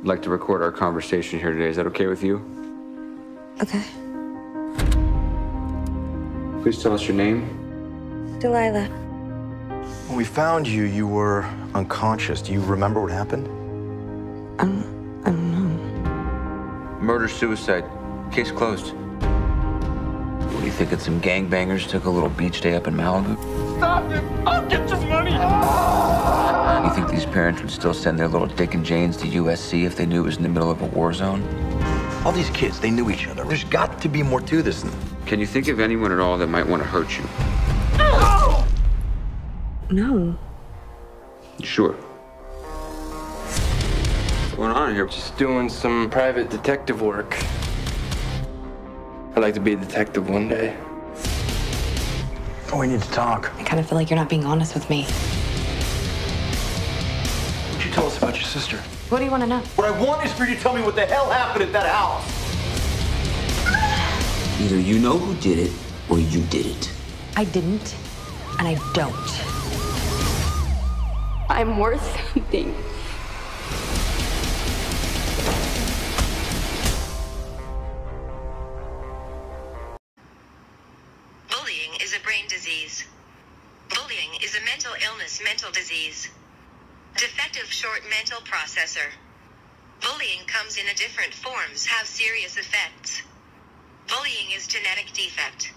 I'd like to record our conversation here today. Is that okay with you? Okay. Please tell us your name. Delilah. When we found you, you were unconscious. Do you remember what happened? Um, I don't know. Murder suicide. Case closed. What do you think? It's some gangbangers took a little beach day up in Malibu? Stop it! I'll get! You think these parents would still send their little Dick and Janes to USC if they knew it was in the middle of a war zone? All these kids, they knew each other. There's got to be more to this. than- Can you think of anyone at all that might want to hurt you? No. Sure. What's going on here? Just doing some private detective work. I'd like to be a detective one day. Oh, we need to talk. I kind of feel like you're not being honest with me. Your sister? What do you want to know? What I want is for you to tell me what the hell happened at that house. Either you know who did it or you did it. I didn't, and I don't. I'm worth something. Bullying is a brain disease. Bullying is a mental illness, mental disease. Defective short mental processor. Bullying comes in a different forms, have serious effects. Bullying is genetic defect.